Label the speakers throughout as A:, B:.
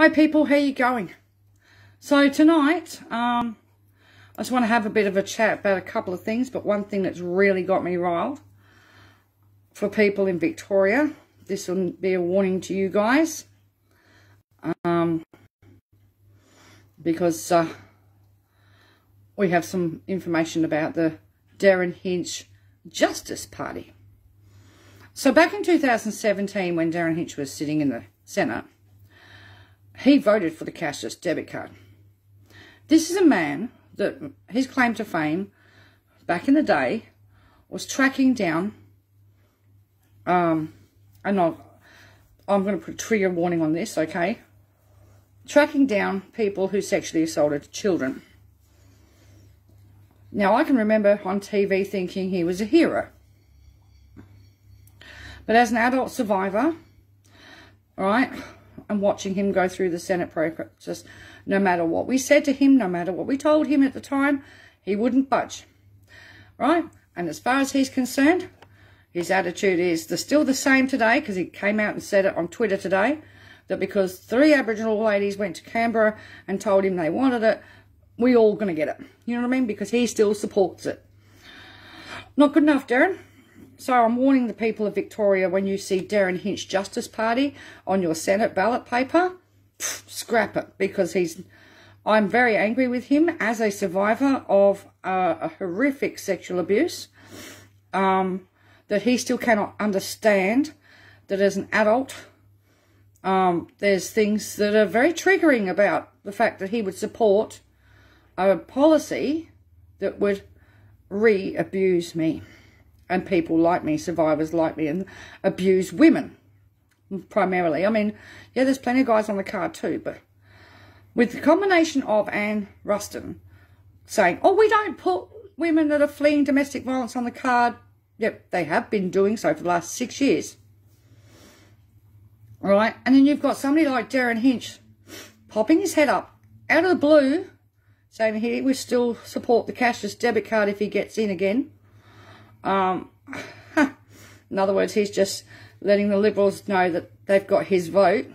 A: Hi people, how you going? So tonight, um, I just want to have a bit of a chat about a couple of things, but one thing that's really got me riled for people in Victoria, this will be a warning to you guys, um, because uh, we have some information about the Derryn Hinch Justice Party. So back in 2017, when Derryn Hinch was sitting in the Senate, he voted for the cashless debit card. This is a man that his claim to fame back in the day was tracking down, um, and not, I'm going to put a trigger warning on this, okay? Tracking down people who sexually assaulted children. Now, I can remember on TV thinking he was a hero. But as an adult survivor, right, and watching him go through the Senate process. No matter what we said to him, no matter what we told him at the time, he wouldn't budge. Right? And as far as he's concerned, his attitude is still the same today because he came out and said it on Twitter today that because three Aboriginal ladies went to Canberra and told him they wanted it, we all going to get it. You know what I mean? Because he still supports it. Not good enough, Derryn. So I'm warning the people of Victoria when you see Derryn Hinch Justice Party on your Senate ballot paper, pff, scrap it because he's. I'm very angry with him as a survivor of uh, a horrific sexual abuse. Um, that he still cannot understand that as an adult, um, there's things that are very triggering about the fact that he would support a policy that would re-abuse me and people like me, survivors like me, and abuse women primarily. I mean, yeah, there's plenty of guys on the card too, but with the combination of Anne Ruston saying, oh, we don't put women that are fleeing domestic violence on the card. Yep, they have been doing so for the last six years. All right, and then you've got somebody like Derryn Hinch popping his head up out of the blue, saying he will still support the cashless debit card if he gets in again. Um, in other words, he's just letting the Liberals know that they've got his vote,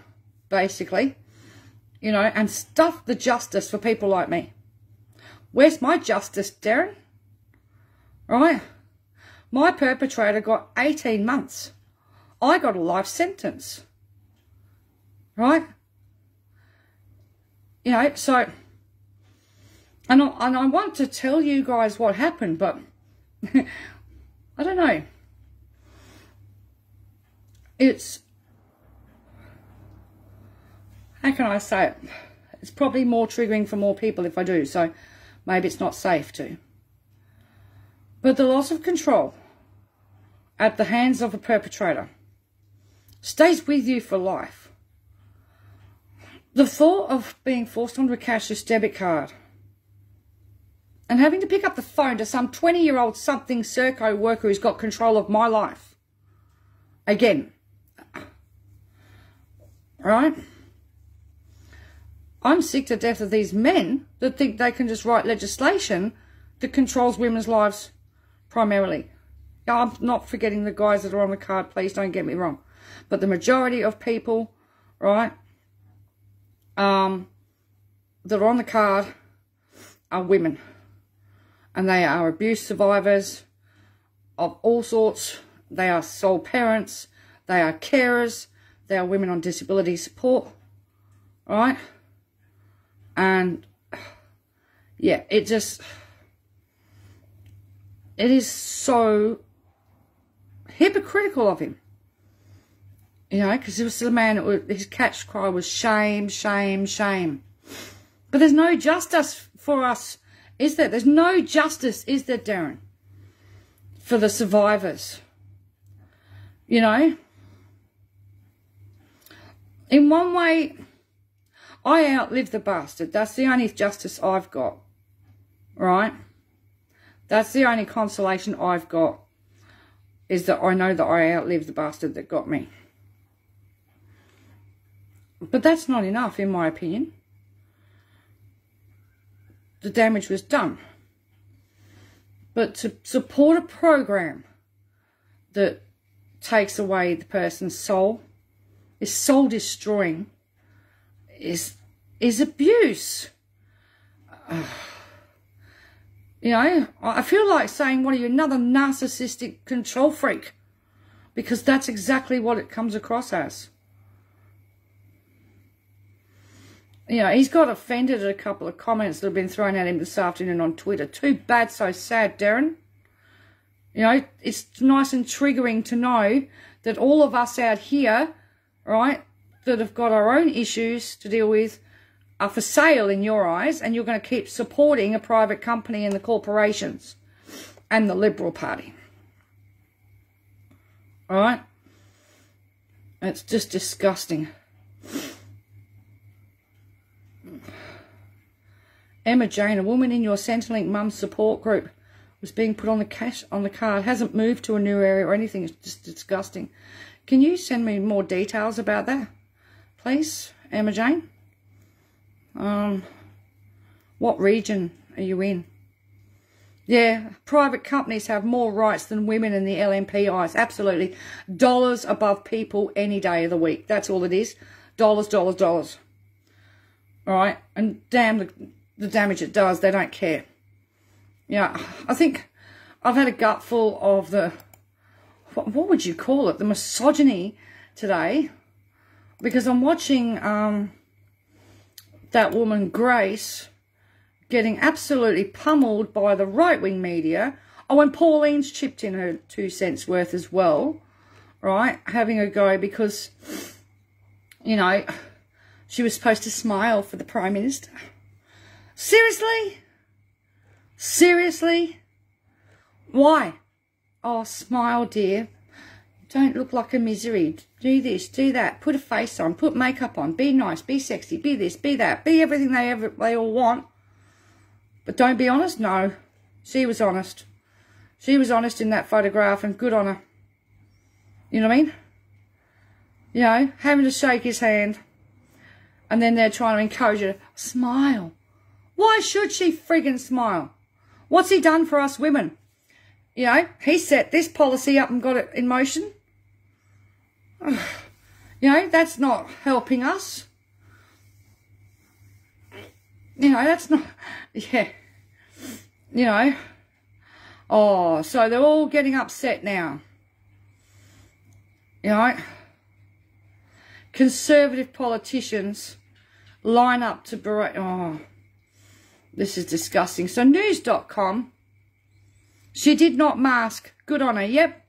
A: basically. You know, and stuff the justice for people like me. Where's my justice, Derryn? Right? My perpetrator got 18 months. I got a life sentence. Right? You know, so... And I, and I want to tell you guys what happened, but I don't know. It's, how can I say it? It's probably more triggering for more people if I do, so maybe it's not safe to. But the loss of control at the hands of a perpetrator stays with you for life. The thought of being forced onto a cashless debit card and having to pick up the phone to some 20 year old something Serco worker who's got control of my life. Again. Right? I'm sick to death of these men that think they can just write legislation that controls women's lives primarily. I'm not forgetting the guys that are on the card, please don't get me wrong. But the majority of people, right, um, that are on the card are women and they are abuse survivors of all sorts. They are sole parents. They are carers. They are women on disability support. Right? And yeah, it just, it is so hypocritical of him. You know, because he was a man, was, his catch cry was shame, shame, shame. But there's no justice for us is there? There's no justice, is there, Derryn? For the survivors. You know? In one way, I outlive the bastard. That's the only justice I've got. Right? That's the only consolation I've got. Is that I know that I outlived the bastard that got me. But that's not enough, in my opinion the damage was done. But to support a program that takes away the person's soul is soul destroying is is abuse. Uh, you know, I feel like saying, what are you, another narcissistic control freak? Because that's exactly what it comes across as. You know, he's got offended at a couple of comments that have been thrown at him this afternoon on Twitter. Too bad, so sad, Derryn. You know, it's nice and triggering to know that all of us out here, right, that have got our own issues to deal with are for sale in your eyes and you're going to keep supporting a private company and the corporations and the Liberal Party. All right? It's just disgusting. Emma Jane, a woman in your Centrelink Mum support group, was being put on the cash on the card, hasn't moved to a new area or anything. It's just disgusting. Can you send me more details about that, please, Emma Jane? Um, what region are you in? Yeah, private companies have more rights than women in the LNPIs. Absolutely. Dollars above people any day of the week. That's all it is. Dollars, dollars, dollars. All right? And damn the, the damage it does. They don't care. Yeah, I think I've had a gutful of the, what, what would you call it? The misogyny today. Because I'm watching... um that woman Grace getting absolutely pummeled by the right-wing media. Oh, and Pauline's chipped in her two cents worth as well, right? Having a go because, you know, she was supposed to smile for the Prime Minister. Seriously? Seriously? Why? Oh, smile, dear. Don't look like a misery. Do this, do that. Put a face on. Put makeup on. Be nice. Be sexy. Be this. Be that. Be everything they ever they all want. But don't be honest. No, she was honest. She was honest in that photograph, and good on her. You know what I mean? You know, having to shake his hand, and then they're trying to encourage you to smile. Why should she friggin' smile? What's he done for us women? You know, he set this policy up and got it in motion. You know, that's not helping us. You know, that's not, yeah. You know. Oh, so they're all getting upset now. You know. Conservative politicians line up to berate. Oh, this is disgusting. So news.com, she did not mask. Good on her. Yep,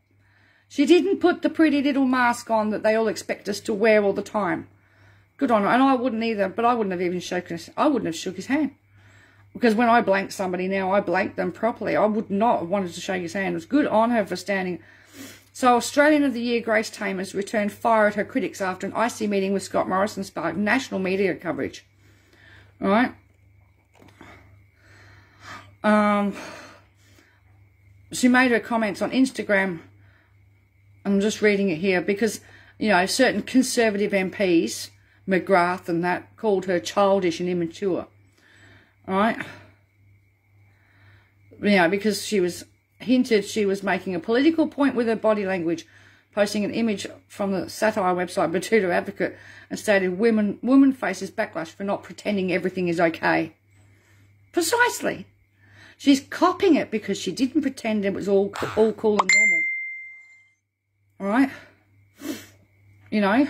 A: she didn't put the pretty little mask on that they all expect us to wear all the time. Good on her. And I wouldn't either, but I wouldn't have even shaken his, I wouldn't have shook his hand. Because when I blank somebody now, I blank them properly. I would not have wanted to shake his hand. It was good on her for standing. So Australian of the Year Grace Tamers returned fire at her critics after an icy meeting with Scott Morrison sparked national media coverage. All right. Um, she made her comments on Instagram I'm just reading it here because, you know, certain Conservative MPs, McGrath and that, called her childish and immature. Right? You know, because she was hinted she was making a political point with her body language, posting an image from the satire website Betoota Advocate and stated women woman faces backlash for not pretending everything is okay. Precisely. She's copying it because she didn't pretend it was all all cool and normal right? You know?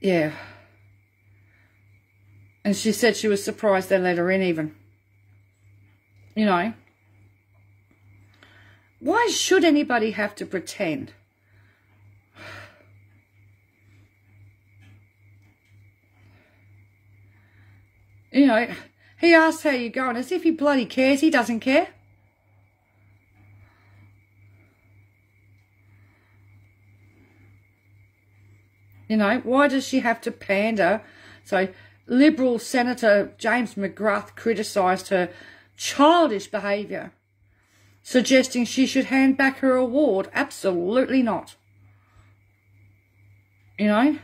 A: Yeah. And she said she was surprised they let her in even. You know? Why should anybody have to pretend? You know, he asks how you're going as if he bloody cares. He doesn't care. You know, why does she have to pander? So, Liberal Senator James McGrath criticised her childish behaviour, suggesting she should hand back her award. Absolutely not. You know?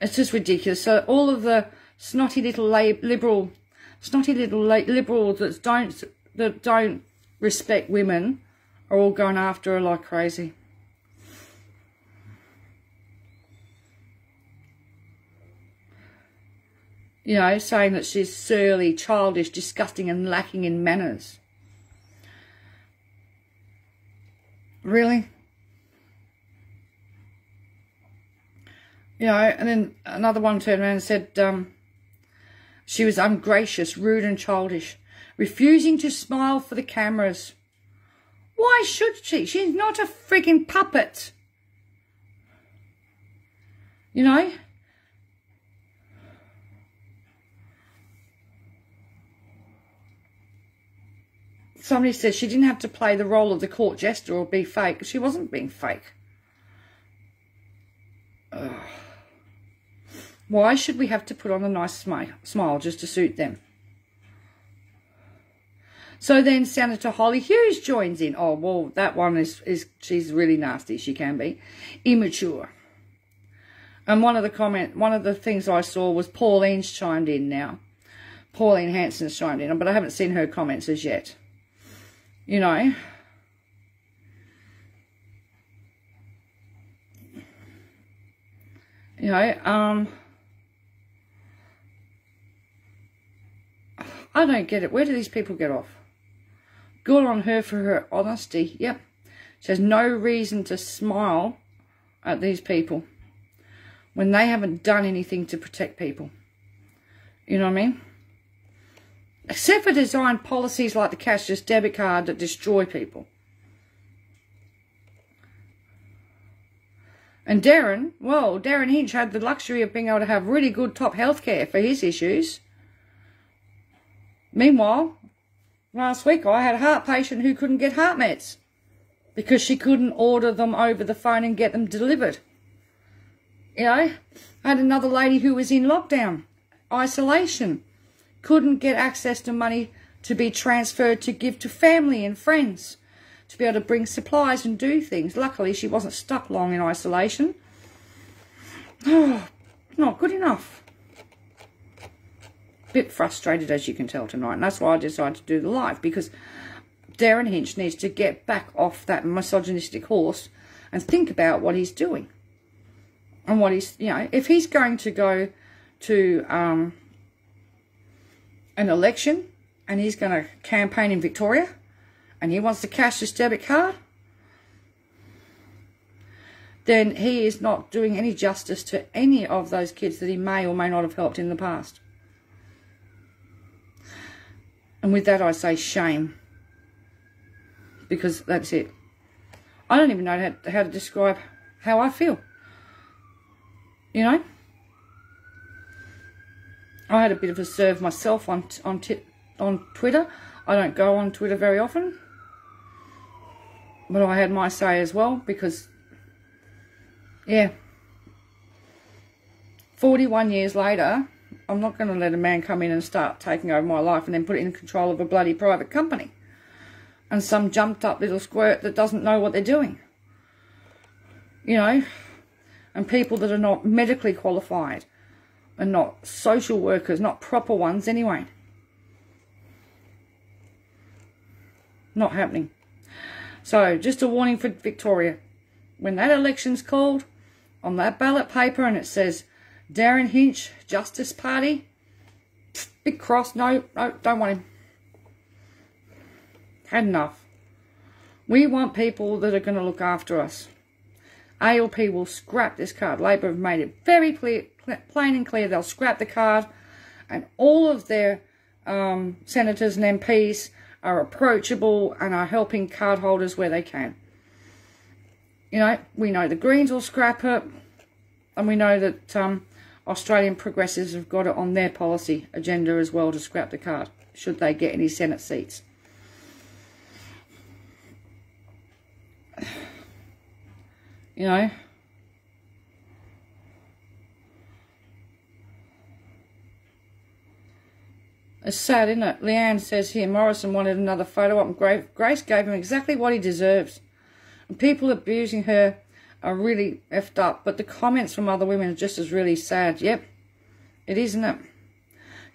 A: It's just ridiculous. So, all of the snotty little liberal, snotty little liberals that don't that don't respect women are all going after her like crazy. You know, saying that she's surly, childish, disgusting and lacking in manners. Really? You know, and then another one turned around and said, um, she was ungracious, rude, and childish, refusing to smile for the cameras. Why should she? She's not a frigging puppet. You know? Somebody said she didn't have to play the role of the court jester or be fake. She wasn't being fake. Ugh. Why should we have to put on a nice smile just to suit them? So then Senator Holly Hughes joins in. Oh, well, that one is, is she's really nasty. She can be. Immature. And one of the comment, one of the things I saw was Pauline's chimed in now. Pauline Hanson's chimed in, but I haven't seen her comments as yet. You know. You know, um, I don't get it. Where do these people get off? Good on her for her honesty. Yep. She has no reason to smile at these people when they haven't done anything to protect people. You know what I mean? Except for design policies like the cashless debit card that destroy people. And Derryn, well, Derryn Hinch had the luxury of being able to have really good top health care for his issues. Meanwhile, last week I had a heart patient who couldn't get heart meds because she couldn't order them over the phone and get them delivered. You know, I had another lady who was in lockdown, isolation, couldn't get access to money to be transferred to give to family and friends, to be able to bring supplies and do things. Luckily, she wasn't stuck long in isolation. Oh, not good enough. Bit frustrated, as you can tell tonight, and that's why I decided to do the live, because Derryn Hinch needs to get back off that misogynistic horse and think about what he's doing and what he's, you know, if he's going to go to um, an election and he's going to campaign in Victoria and he wants to cash his debit card, then he is not doing any justice to any of those kids that he may or may not have helped in the past. And with that, I say shame. Because that's it. I don't even know how, how to describe how I feel. You know? I had a bit of a serve myself on on on Twitter. I don't go on Twitter very often. But I had my say as well because, yeah, 41 years later, I'm not going to let a man come in and start taking over my life and then put it in control of a bloody private company. And some jumped up little squirt that doesn't know what they're doing. You know, and people that are not medically qualified and not social workers, not proper ones anyway. Not happening. So, just a warning for Victoria. When that election's called, on that ballot paper and it says Derryn Hinch, Justice Party, big cross, no, no, don't want him. Had enough. We want people that are going to look after us. ALP will scrap this card. Labor have made it very clear, plain and clear. They'll scrap the card and all of their um, senators and MPs are approachable and are helping cardholders where they can. You know, we know the Greens will scrap it and we know that um, Australian progressives have got it on their policy agenda as well to scrap the card should they get any Senate seats. You know? It's sad, isn't it? Leanne says here, Morrison wanted another photo op and Grace gave him exactly what he deserves. And people abusing her are really effed up, but the comments from other women are just as really sad. Yep, it is, isn't it?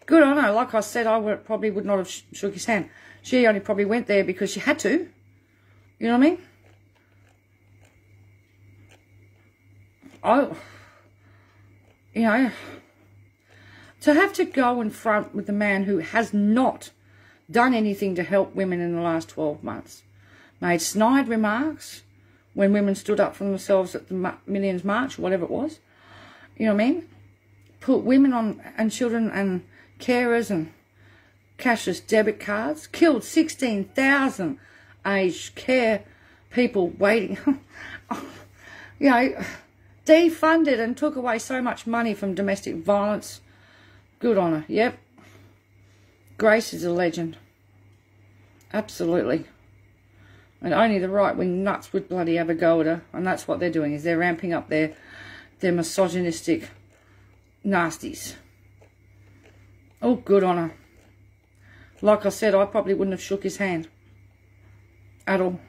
A: Good on her. Like I said, I would, probably would not have shook his hand. She only probably went there because she had to. You know what I mean? I, you know, To have to go in front with a man who has not done anything to help women in the last 12 months, made snide remarks when women stood up for themselves at the Millions March, whatever it was. You know what I mean? Put women on and children and carers and cashless debit cards, killed 16,000 aged care people waiting. you know, defunded and took away so much money from domestic violence. Good on her. Yep. Grace is a legend. Absolutely. And only the right-wing nuts would bloody have a go at her. And that's what they're doing, is they're ramping up their, their misogynistic nasties. Oh, good on her. Like I said, I probably wouldn't have shook his hand. At all.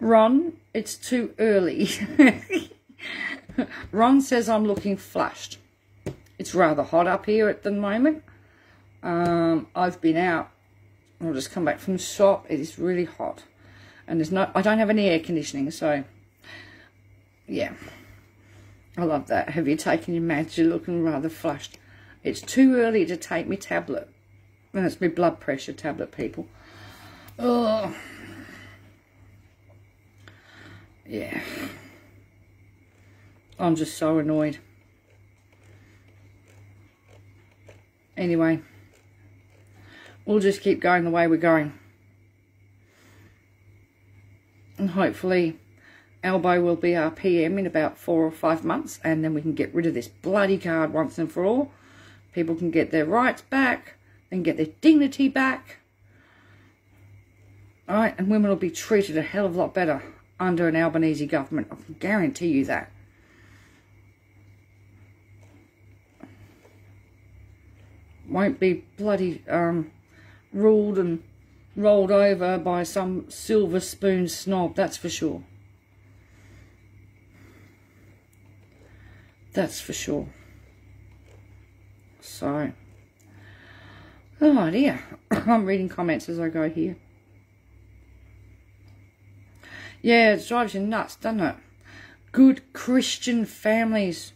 A: Ron, it's too early. Ron says I'm looking flushed. It's rather hot up here at the moment. Um, I've been out. I'll just come back from the shop. It is really hot. And there's no, I don't have any air conditioning, so yeah. I love that. Have you taken your meds? You're looking rather flushed. It's too early to take my tablet. And it's my blood pressure tablet, people. Oh. Yeah. I'm just so annoyed. Anyway, we'll just keep going the way we're going. And hopefully Albo will be our PM in about four or five months and then we can get rid of this bloody card once and for all. People can get their rights back and get their dignity back. Alright, and women will be treated a hell of a lot better under an Albanese government. I can guarantee you that. Won't be bloody um, ruled and rolled over by some silver spoon snob, that's for sure. That's for sure. So, oh dear, I'm reading comments as I go here. Yeah, it drives you nuts, doesn't it? Good Christian families.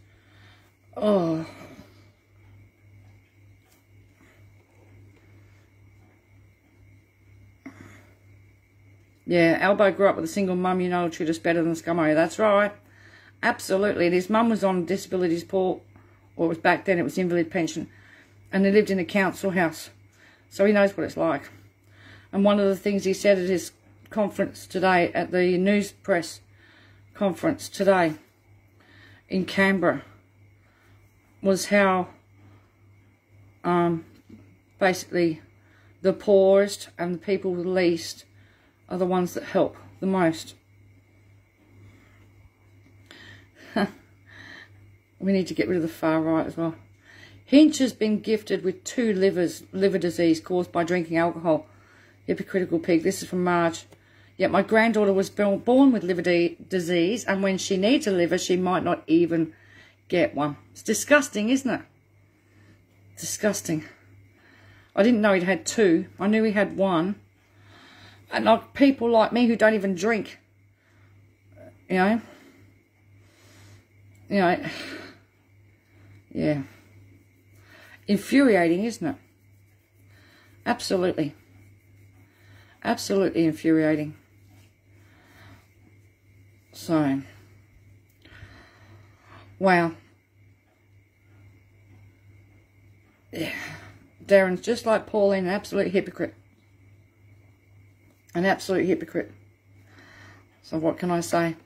A: Oh. Yeah, Albo grew up with a single mum, you know, will treat us better than Scummo. That's right. Absolutely. And his mum was on disability support, or was back then, it was invalid pension. And he lived in a council house. So he knows what it's like. And one of the things he said at his conference today, at the news press conference today in Canberra, was how um, basically the poorest and the people with least are the ones that help the most. we need to get rid of the far right as well. Hinch has been gifted with two livers, liver disease caused by drinking alcohol. Hypocritical pig. This is from Marge. Yet my granddaughter was born with liver disease, and when she needs a liver, she might not even get one. It's disgusting, isn't it? Disgusting. I didn't know he'd had two. I knew he had one. And like people like me who don't even drink, you know, you know, yeah, infuriating, isn't it? Absolutely. Absolutely infuriating. So, wow. Yeah. Derryn's just like Pauline, an absolute hypocrite. An absolute hypocrite. So what can I say?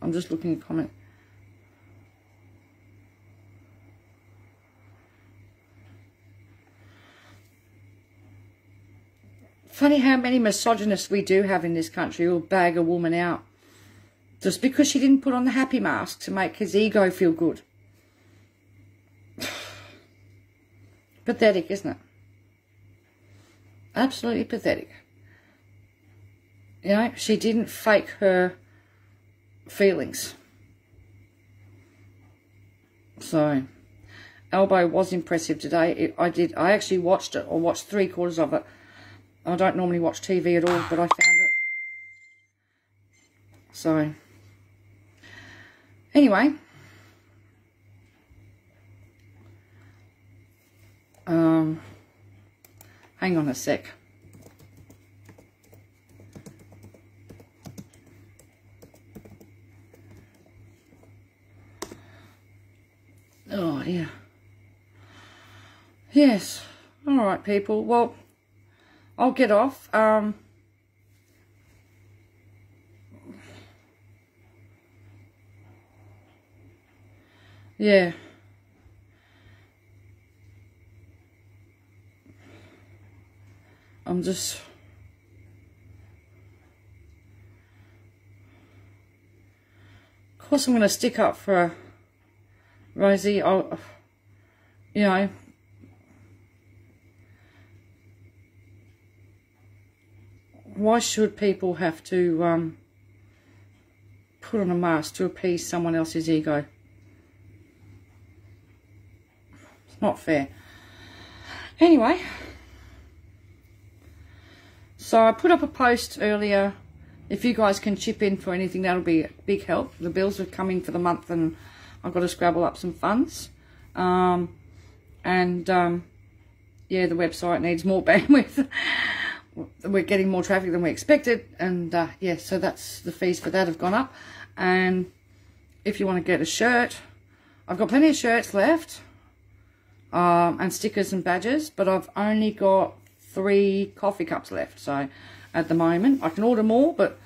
A: I'm just looking at comment. Funny how many misogynists we do have in this country who'll bag a woman out. Just because she didn't put on the happy mask to make his ego feel good. pathetic, isn't it? Absolutely pathetic. You know, she didn't fake her feelings. So, Albo was impressive today. It, I did. I actually watched it, or watched three quarters of it I don't normally watch TV at all, but I found it. So, anyway. Um, hang on a sec. Oh, yeah. Yes. All right, people. Well, I'll get off. Um, yeah. I'm just... Of course I'm going to stick up for Rosie. I'll, you know, why should people have to um, put on a mask to appease someone else's ego? It's not fair. Anyway, so I put up a post earlier. If you guys can chip in for anything, that'll be a big help. The bills have come in for the month and I've got to scrabble up some funds. Um, and um, yeah, the website needs more bandwidth we're getting more traffic than we expected and uh, yeah so that's the fees for that have gone up and if you want to get a shirt I've got plenty of shirts left um, and stickers and badges but I've only got three coffee cups left so at the moment I can order more but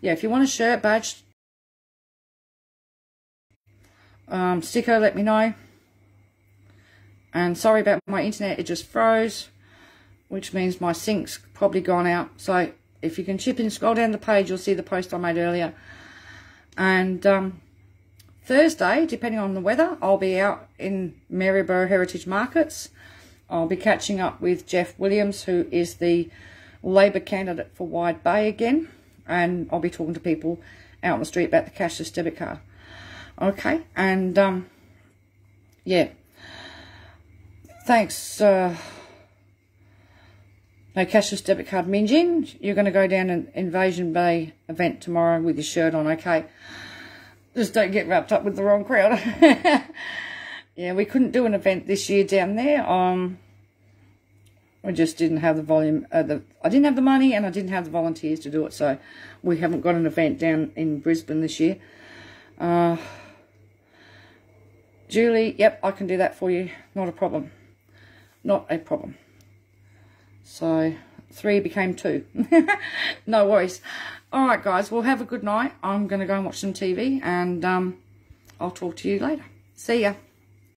A: yeah if you want a shirt badge um, sticker let me know and sorry about my internet it just froze which means my sync's probably gone out. So if you can chip in, scroll down the page, you'll see the post I made earlier. And um, Thursday, depending on the weather, I'll be out in Maryborough Heritage Markets. I'll be catching up with Jeff Williams, who is the Labor candidate for Wide Bay again. And I'll be talking to people out on the street about the cashless debit card. Okay, and um, yeah. Thanks. Uh, no cashless debit card Minjin. You're going to go down an Invasion Day event tomorrow with your shirt on, okay? Just don't get wrapped up with the wrong crowd. yeah, we couldn't do an event this year down there. Um, we just didn't have the volume. Uh, the I didn't have the money and I didn't have the volunteers to do it, so we haven't got an event down in Brisbane this year. Uh, Julie, yep, I can do that for you. Not a problem. Not a problem. So three became two. no worries. All right, guys. Well, have a good night. I'm going to go and watch some TV and um, I'll talk to you later. See ya.